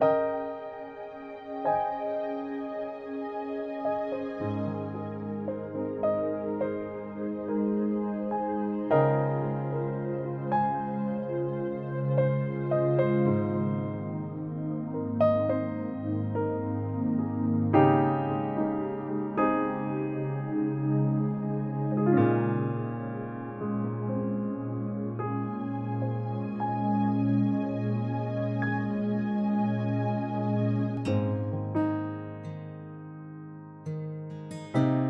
you you